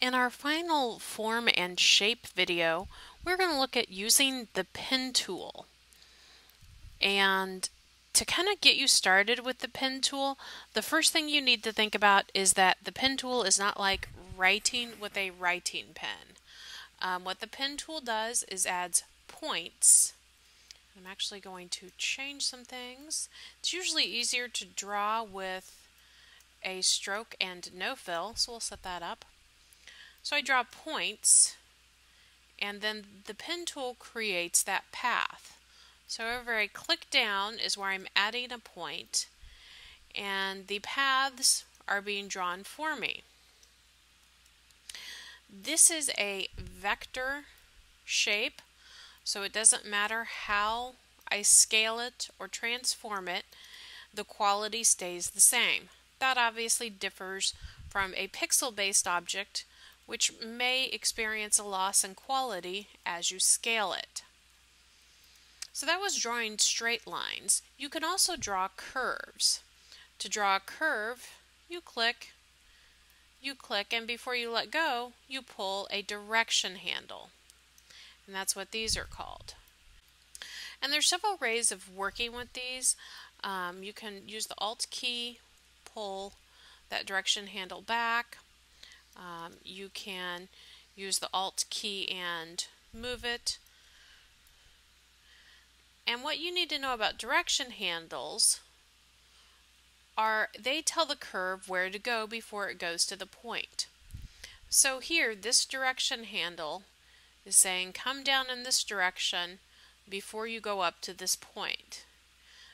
In our final form and shape video, we're going to look at using the pen tool. And to kind of get you started with the pen tool, the first thing you need to think about is that the pen tool is not like writing with a writing pen. Um, what the pen tool does is adds points. I'm actually going to change some things. It's usually easier to draw with a stroke and no fill, so we'll set that up. So I draw points and then the pen tool creates that path. So wherever I click down is where I'm adding a point and the paths are being drawn for me. This is a vector shape so it doesn't matter how I scale it or transform it, the quality stays the same. That obviously differs from a pixel based object which may experience a loss in quality as you scale it. So that was drawing straight lines. You can also draw curves. To draw a curve, you click, you click, and before you let go, you pull a direction handle. And that's what these are called. And there's several ways of working with these. Um, you can use the Alt key, pull that direction handle back, um, you can use the Alt key and move it. And what you need to know about direction handles are they tell the curve where to go before it goes to the point. So here, this direction handle is saying come down in this direction before you go up to this point.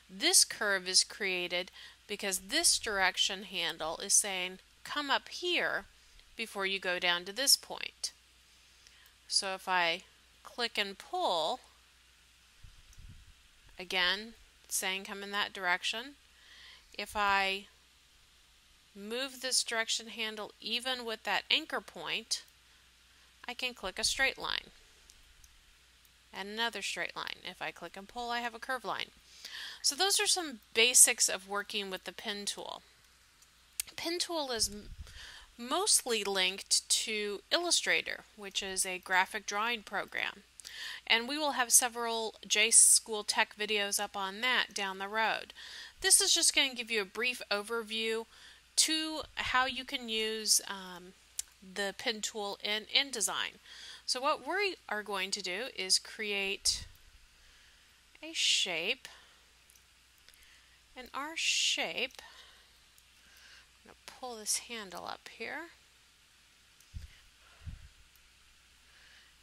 This curve is created because this direction handle is saying come up here before you go down to this point. So if I click and pull, again, saying come in that direction. If I move this direction handle even with that anchor point, I can click a straight line and another straight line. If I click and pull, I have a curved line. So those are some basics of working with the pen tool. Pen tool is mostly linked to Illustrator, which is a graphic drawing program. And we will have several JSchool Tech videos up on that down the road. This is just going to give you a brief overview to how you can use um, the pen tool in InDesign. So what we are going to do is create a shape. And our shape pull this handle up here.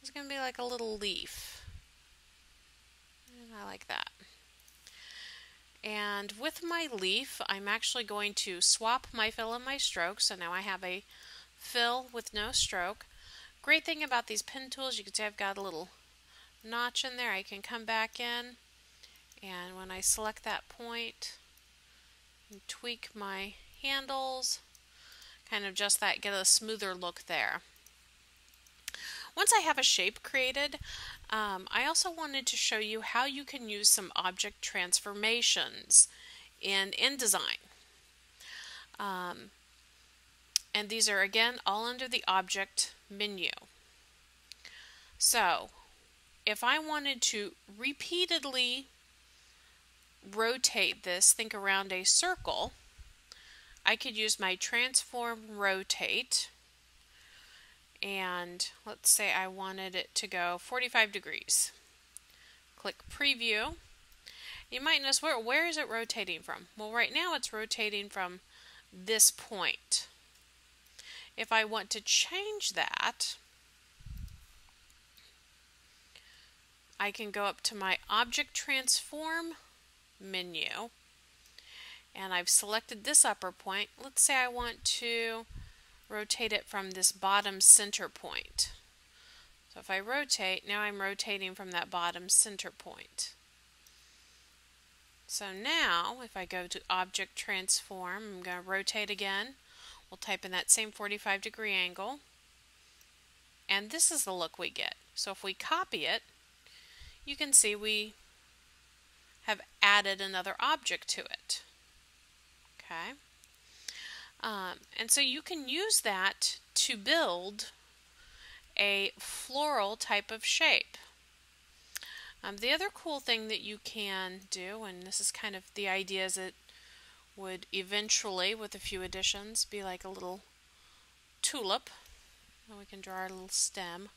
It's going to be like a little leaf. And I like that. And with my leaf, I'm actually going to swap my fill and my stroke. So now I have a fill with no stroke. Great thing about these pen tools, you can see I've got a little notch in there. I can come back in and when I select that point and tweak my handles, kind of just that, get a smoother look there. Once I have a shape created, um, I also wanted to show you how you can use some object transformations in InDesign. Um, and these are again all under the object menu. So if I wanted to repeatedly rotate this, think around a circle, I could use my transform rotate and let's say I wanted it to go 45 degrees. Click preview. You might notice where, where is it rotating from? Well right now it's rotating from this point. If I want to change that, I can go up to my object transform menu and I've selected this upper point. Let's say I want to rotate it from this bottom center point. So if I rotate, now I'm rotating from that bottom center point. So now, if I go to Object Transform, I'm going to rotate again. We'll type in that same 45 degree angle. And this is the look we get. So if we copy it, you can see we have added another object to it. Okay. Um, and so you can use that to build a floral type of shape. Um, the other cool thing that you can do, and this is kind of the idea is it would eventually, with a few additions, be like a little tulip. And we can draw our little stem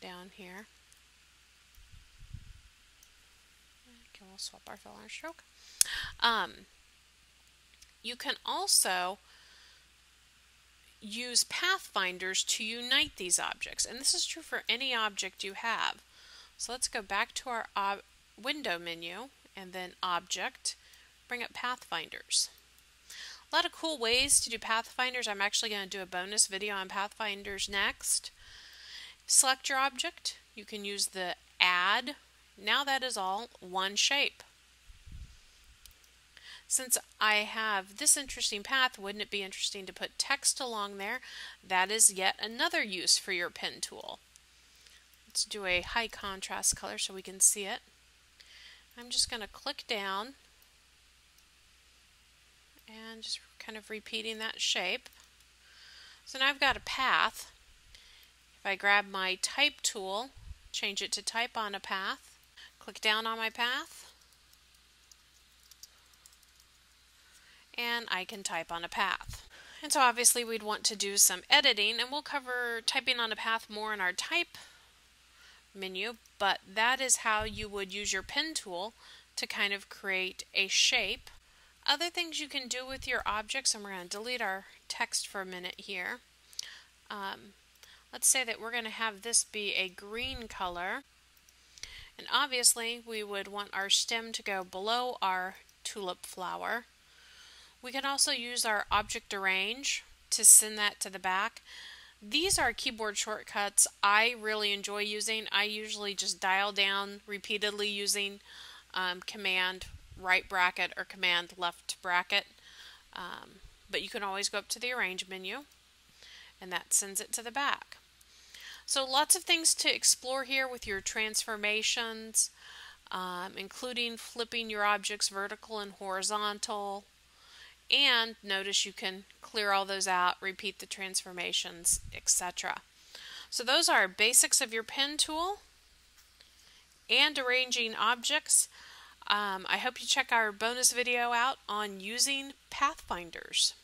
down here. Okay, we'll swap our fill and stroke. Um, you can also use pathfinders to unite these objects. And this is true for any object you have. So let's go back to our window menu and then object, bring up pathfinders. A lot of cool ways to do pathfinders. I'm actually going to do a bonus video on pathfinders next. Select your object. You can use the add. Now that is all one shape. Since I have this interesting path, wouldn't it be interesting to put text along there? That is yet another use for your pen tool. Let's do a high contrast color so we can see it. I'm just going to click down and just kind of repeating that shape. So now I've got a path. If I grab my type tool, change it to type on a path, click down on my path, and I can type on a path. And so obviously we'd want to do some editing and we'll cover typing on a path more in our type menu, but that is how you would use your pen tool to kind of create a shape. Other things you can do with your objects, and we're going to delete our text for a minute here. Um, let's say that we're going to have this be a green color. And obviously we would want our stem to go below our tulip flower. We can also use our object arrange to send that to the back. These are keyboard shortcuts I really enjoy using. I usually just dial down repeatedly using um, command right bracket or command left bracket. Um, but you can always go up to the arrange menu and that sends it to the back. So lots of things to explore here with your transformations, um, including flipping your objects vertical and horizontal, and notice you can clear all those out, repeat the transformations, etc. So those are basics of your pen tool and arranging objects. Um, I hope you check our bonus video out on using pathfinders.